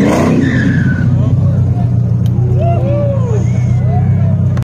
long.